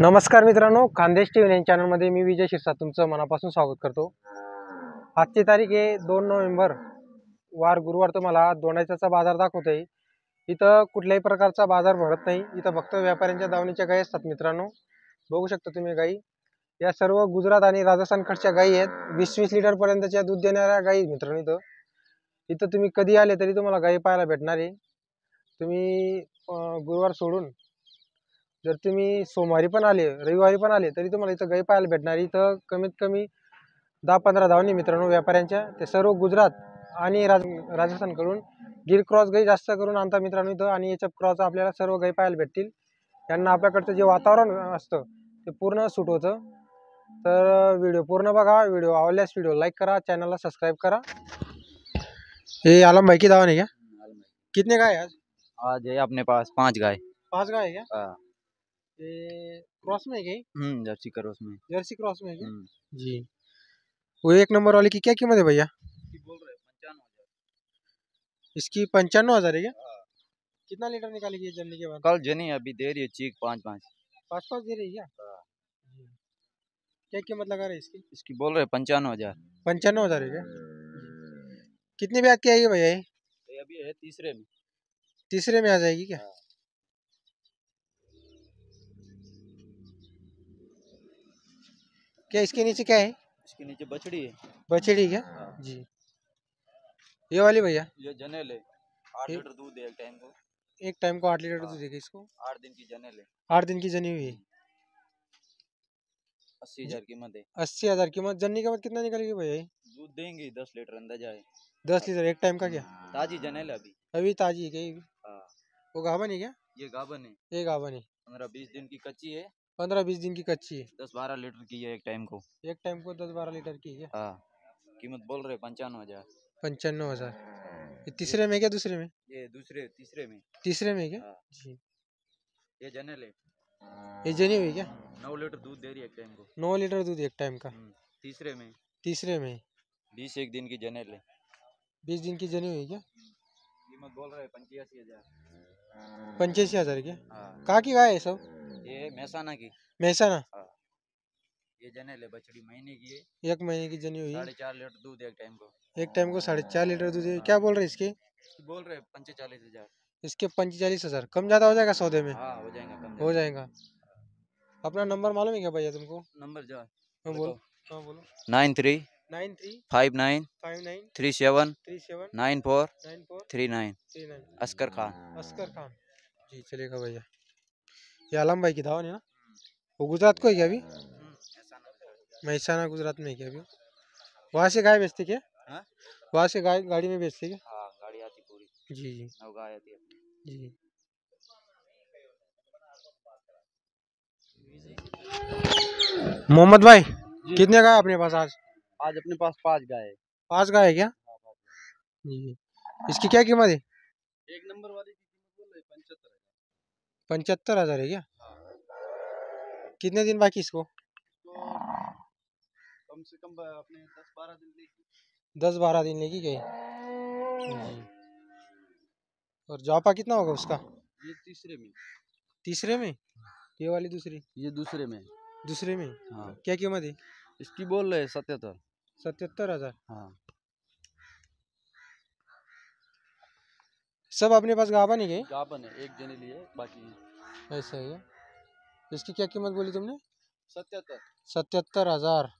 नमस्कार मित्रांनो Khandesh T V चॅनलमध्ये मी विजय शिरसा तुमचं मनापासून स्वागत करतो. आजची तारीख आहे दोन नोव्हेंबर. वार गुरुवार तुम्हाला दोणाच्याचा बाजार दाखवतो आहे इथं कुठल्याही प्रकारचा बाजार भरत नाही. इथं फक्त व्यापाऱ्यांच्या दावणीच्या गायी असतात मित्रांनो. बघू शकता तुम्ही गाई. या सर्व गुजरात आणि राजस्थानकडच्या गायी आहेत. वीस वीस लिटरपर्यंतच्या दूध देणाऱ्या गायी मित्रांनो इथं. इथं तुम्ही कधी आले तरी तुम्हाला गायी पाहायला भेटणार आहे. तुम्ही गुरुवार सोडून जर तुम्ही सोमवारी पण आले रविवारी पण आले तरी तुम्हाला इथं गाई पाहायला भेटणार. इथं कमीत कमी दहा पंधरा धावणी मित्रांनो व्यापाऱ्यांच्या. ते सर्व गुजरात आणि राज राजस्थानकडून गिर क्रॉस गाई जास्त करून आणतात मित्रांनो इथं आणि याच्या क्रॉस आपल्याला सर्व गाई पाहायला भेटतील. त्यांना आपल्याकडचं जे वातावरण असतं ते पूर्ण सूट होतं. तर व्हिडिओ पूर्ण बघा व्हिडिओ आवडल्यास व्हिडिओ लाईक करा चॅनलला सबस्क्राईब करा. हे आलम भाई की दावा नाही क्या कितने गाय आज? आज है अपने पास पांच गाय. पांच गाय क्या। ये क्रॉस में है क्या हम्म जर्सी करो उसमें जर्सी क्रॉस में है क्या? हम्म। जी। वो एक नंबर वाली की क्या कीमत है भैया? बोल रहे पंचानवे इसकी पंचानवे हज़ार है क्या? कितना लीटर निकालेगी ये जलने के बाद? कल जनी अभी दे रही है चीक पाँच पाँच। पाँच पाँच दे रही है क्या? क्या कीमत लगा रहे है इसकी? इसकी बोल रहे पंचानवे हज़ार। पंचानवे हज़ार है क्या? कितने ब्याज की आएगी भैया ये? ये अभी है तीसरे में। तीसरे में आ जाएगी क्या? क्या इसके नीचे क्या है? इसके नीचे बछड़ी है। बछड़ी क्या? हाँ। जी। ये वाली भैया? ये जनेल है। आठ लीटर दूध है एक टाइम को। एक टाइम को आठ लीटर हाँ। दूध देगी इसको? आठ दिन की जनेल है। आठ दिन की जनी हुई है। अस्सी हज़ार कीमत है अस्सी हज़ार कीमत जननी के बाद कितना निकलेगी भैया दूध देंगे दस लीटर अंदाज़ा है। दस लीटर एक टाइम का क्या? ताजी जनेल अभी। अभी ताजी है क्या? हाँ। वो गाभन है क्या? ये गाभन है। ये गाभन है। पंद्रह बीस दिन की कच्ची है। पंद्रह बीस दिन की कच्ची है। दस बारह लीटर की है एक टाइम को। एक टाइम को दस बारह लीटर की है। हाँ। कीमत बोल रहे पंचानवे हज़ार। पंचानवे हज़ार। तीसरे में क्या दूसरे में? ये दूसरे तीसरे में। तीसरे में क्या? हाँ। जी। ये जनेल है। ये जनी हुई क्या? नौ लीटर दूध दे रही है एक टाइम को। नौ लीटर दूध एक टाइम का। हम्म, तीसरे में। तीसरे में। बीस एक दिन की जनेल है। बीस दिन की जनी हुई क्या? कीमत बोल रहे पंचासी हज़ार। पंच्याऐंशी हज़ार क्या? हाँ। कहाँ की गाय है सब? ये महसाना की। महसाना? ये जनेल है बछड़ी महीने की है। एक महीने की जनी हुई साढ़े चार लीटर दूध एक टाइम को। एक टाइम को साढ़े चार लीटर दूध है। क्या बोल रहे हैं इसके? बोल रहे पंचालीस हज़ार। इसके पंचालीस हज़ार। कम ज़्यादा हो जाएगा सौदे में? हाँ हो जाएगा कम हो जाएगा। अपना नंबर मालूम है क्या भैया तुमको? नंबर जो हाँ बोलो। हाँ बोलो। Nine three nine three five nine five nine three seven three seven nine four nine four three nine. Three nine. Askar Khan. Askar Khan. जी चलेगा भैया। ये आलम भाई की धावन है ना? वो गुजरात को है क्या अभी? महसाना गुजरात में है क्या अभी? वहाँ से गाय बेचते क्या? हाँ? वहाँ से गाय गाड़ी में बेचते क्या? हाँ गाड़ी आती पूरी। जी जी। गाय आती है। जी। मोहम्मद भाई कितने गाय अपने पास आज? आज अपने पास पाँच गाय है। पाँच गाय है क्या? जी इसकी क्या कीमत है? एक नंबर वाली की कीमत बोल रहे पंचहत्तर पंचहत्तर हज़ार है क्या? कितने दिन बाकी इसको? कम से कम अपने दस बारह दिन लेगी। दस बारह दिन लेगी गई और जापा कितना होगा उसका? ये तीसरे में। तीसरे में? ये वाली दूसरी? ये दूसरे में। दूसरे में? हाँ। क्या कीमत है? इसकी बोल रहे सत्यात्तर। सतहत्तर हज़ार? हाँ। सब अपने पास गाभा नहीं गए गाबन है एक जने लिए बाकी ऐसा ही है। इसकी क्या कीमत बोली तुमने? सत्यात्तर। सतहत्तर हज़ार।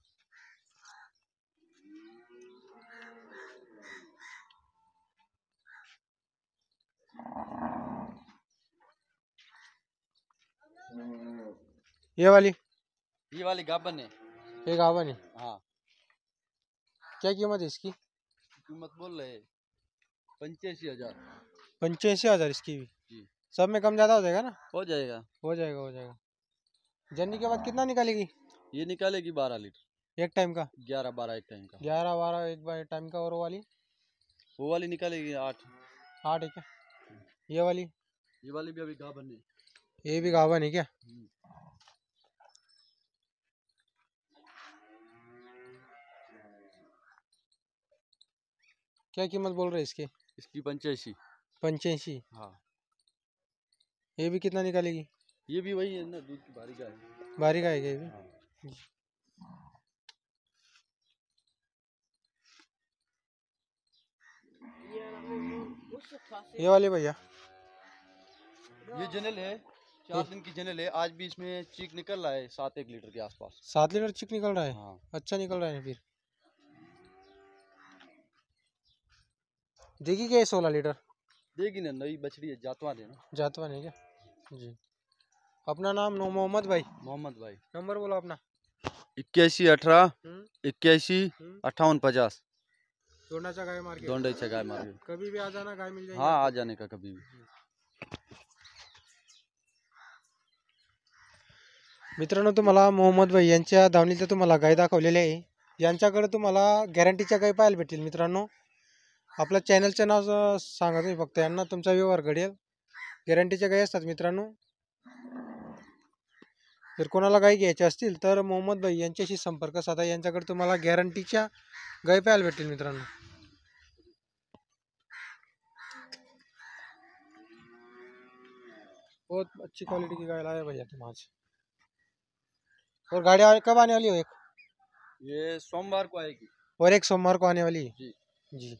ये वाली? ये वाली गाबन है ये गाभा नहीं हाँ. क्या कीमत है इसकी? कीमत बोल रहे पंचासी हज़ार. पंचासी हज़ार इसकी. भी जी. सब में कम ज़्यादा हो जाएगा ना? हो जाएगा. हो जाएगा हो जाएगा. जर्नी के बाद कितना निकालेगी? ये निकालेगी बारह लीटर. एक टाइम का? ग्यारह बारह एक टाइम का. ग्यारह बारह एक बार टाइम का और वो वाली? वो वाली निकालेगी आठ. आठ है क्या? ये वाली? ये वाली भी अभी गाबन है. ये भी गावन है क्या? क्या कीमत बोल रहे हैं इसकी? इसकी पंचासी पंच्याऐंशी हाँ। ये भी कितना निकालेगी? ये भी वही है ना दूध की भारी गाय बारीक का ये भी? ये वाले भैया। ये जनरल है चार दिन की जनरल है। आज भी इसमें चीक निकल रहा है सात एक लीटर के आसपास। सात लीटर चिक निकल रहा है? हाँ। अच्छा निकल रहा है फिर। देखी क्या है सोलह लीटर? देगी ना नई बछड़ी है जातवा देना। जातवा नहीं क्या? जी। अपना नाम नो मोहम्मद भाई? मोहम्मद भाई। नंबर बोलो अपना। इक्यासी अठारह हम्म, इक्यासी हम्म। अट्ठावन पचास। दोंडाचा गाय मार्केट दोंडाईच्या गाय मार्केट कभी भी आ जाना गाय मिल जाएगी। हाँ आ जाने का कभी भी। मित्रांनो तुम्हाला मोहम्मद भाई यांच्या धावणीचं तुम्हाला गाय दाखवलेली आहे. यांच्याकडे तुम्हाला गॅरंटीच्या गाय पाहायला भेटतील मित्रांनो. आपल्या चॅनलचं नाव सांगा तुम्ही फक्त यांना तुमचा व्यवहार घडेल. गॅरंटीच्या गाय असतात मित्रांनो. जर कोणाला गाय घ्यायच्या असतील तर मोहम्मद भाई यांच्याशी संपर्क साधा. यांच्याकडे तुम्हाला गॅरंटीच्या गाय पाहायला भेटतील मित्रांनो. बहुत अच्छी क्वालिटी की गाय लाया भैया तुम आज. और गाड़ी आ- कब आने वाली हो एक? ये सोमवार को आएगी। और एक सोमवार को आने वाली है? जी। जी।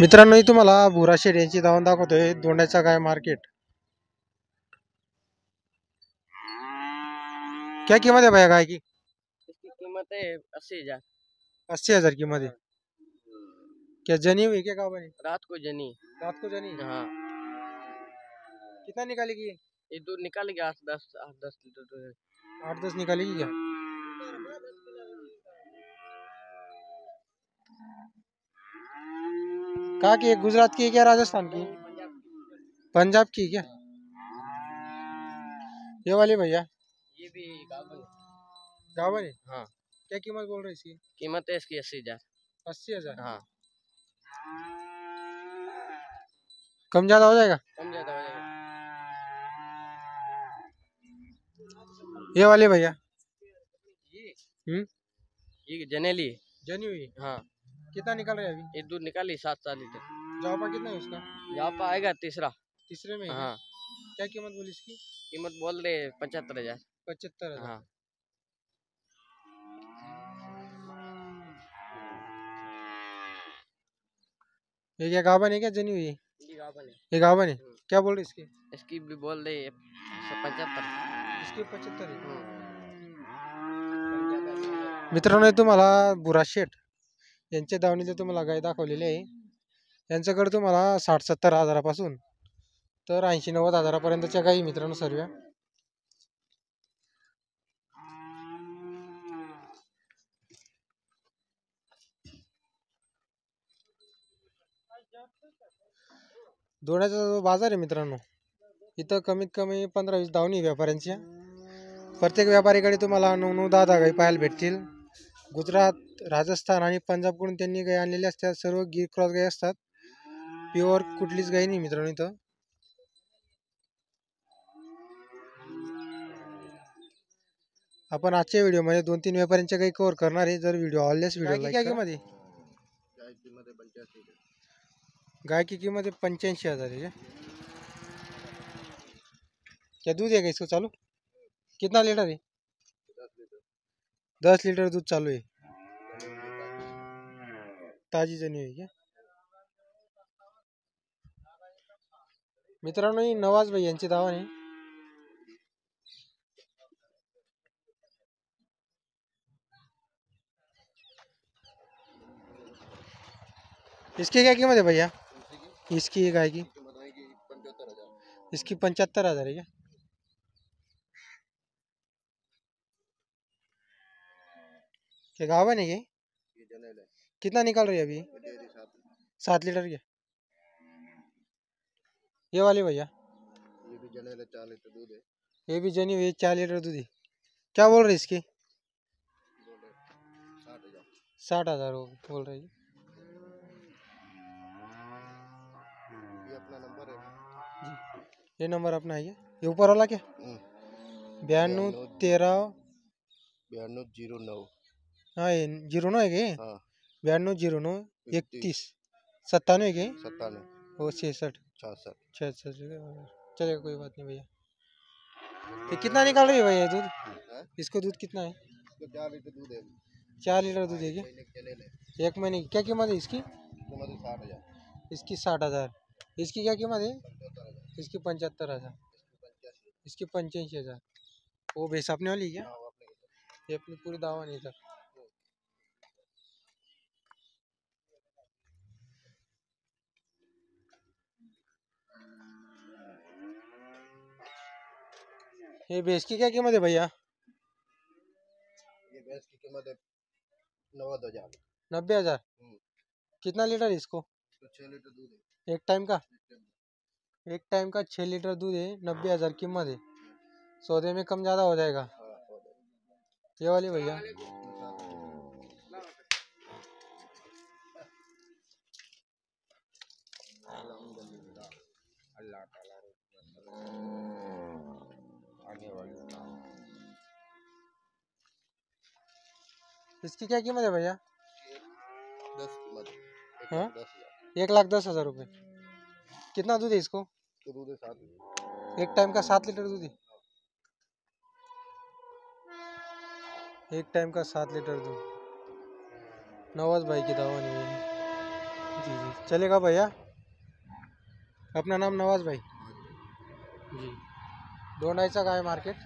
मित्रांनो मी तुम्हाला भुरा शेड यांची धावून दाखवतोय. दोंड्याचा गाय मार्केट क्या कीमत है भैया गाय की? इसकी कीमत है अस्सी हज़ार. अस्सी हज़ार कीमत है क्या जनी हुई क्या गाँव बनी रात को जनी. रात को जनी? हाँ. कितना निकालेगी ये? दूध निकाल गया आठ दस आठ दस लीटर आठ दस निकालेगी क्या? कहाँ की है गुजरात की है क्या राजस्थान की पंजाब की क्या? ये वाली भैया। ये भी है? हाँ। क्या कीमत बोल रहे इसकी? कीमत है इसकी अस्सी हज़ार। अस्सी हज़ार? हाँ। कम ज़्यादा हो जाएगा? कम ज़्यादा हो जाएगा। ये वाली भैया। ये? हम्म? ये जनेली जनी हुई हाँ। कितना निकल रहा है अभी? ये दूध निकाली सात सात लीटर। जापा कितना है उसका पर आएगा तीसरा। तीसरे में हाँ क्या कीमत बोली इसकी? कीमत बोल रहे पचहत्तर हज़ार। पचहत्तर हज़ार। हाँ। ये क्या गावन है क्या? जनी हुई ये गाभन है। ये गावन है? क्या बोल रहे इसकी? इसकी भी बोल रहे पचहत्तर। इसकी पचहत्तर है? हम्म। मित्रांनो हे तुम्हाला बुराशेट यांच्या दावणीचे तुम्हाला गाय दाखवलेली आहे यांच्याकडे तुम्हाला साठ सत्तर हजारापासून तर ऐंशी नव्वद हजारापर्यंतच्या गाई मित्रांनो सर्व. दोण्याचा जो बाजार आहे मित्रांनो इथं कमीत कमी पंधरा वीस दावणी व्यापाऱ्यांच्या. प्रत्येक व्यापारीकडे तुम्हाला नऊ नऊ दहा दहा गाई पाहायला भेटतील. गुजरात राजस्थान आणि पंजाबकडून त्यांनी गाई आणलेल्या असतात. सर्व गिर क्रॉस गाई असतात. प्युअर कुठलीच गाई नाही मित्रांनो इथं. आपण आजच्या व्हिडिओमध्ये दोन तीन व्यापाऱ्यांच्या गाई कव्हर करणार आहे. जर व्हिडिओ आवडल्यास व्हिडिओ काय किंमत आहे? गाय की कीमत पंच्याऐंशी हजार है क्या क्या दूध है क्या इसको चालू. कितना लीटर है दस लीटर दूध चालू है। ताजी जनी है क्या? मित्रांनो ही नवाज़ भाई यांची दावा आहे इसकी क्या कीमत है भैया? इसकी? ये गाय की इसकी पंचहत्तर हज़ार है क्या? क्या गावन है? ये कितना निकल रही है अभी? सात। लीटर के? ये वाली भैया? ये भी जनी हुई चार लीटर दूध है। क्या बोल रहे इसकी? साठ हज़ार। हो बोल रहे जी। ये नंबर अपना है? ये ऊपर वाला क्या? बयानवे तेरह। बयानवे ज़ीरो नौ। हाँ ये ज़ीरो नौ है क्या? हाँ। बयानवे ज़ीरो नौ इकतीस। सत्तानवे के सत्तानवे। वो छियासठ। छियासठ। छियासठ चलेगा कोई बात नहीं भैया। ये कितना निकाल रही है भैया दूध? इसको दूध कितना है? चार लीटर दूध है। चार लीटर दूध है क्या? एक महीने की क्या कीमत है इसकी? साठ हज़ार। इसकी साठ हज़ार। इसकी क्या कीमत है? इसकी पचहत्तर हज़ार। इसकी पंच्याऐंशी हज़ार। वो भैंस अपने वाली क्या? ये अपनी पूरी दावा नहीं था। ये भैंस की क्या कीमत है भैया? ये भैंस की कीमत है नब्बे हज़ार। नब्बे हज़ार? कितना लीटर है इसको? छह छः लीटर दूध है। एक टाइम का? एक टाइम का। छह लीटर दूध है नब्बे हज़ार कीमत है। सौदे में कम ज़्यादा हो जाएगा। हाँ हो जाएगा। ये वाली भैया? इसकी क्या कीमत है भैया? है। एक हाँ? लाख दस हज़ार। रुपये कितना दूध है इसको? तो दूध है एक टाइम का सात लीटर दूध है? एक टाइम का सात लीटर दूध। नवाज़ भाई की दवा नहीं है। जी जी। चलेगा भैया? अपना नाम नवाज़ भाई? जी। दोंडाईचा काय मार्केट?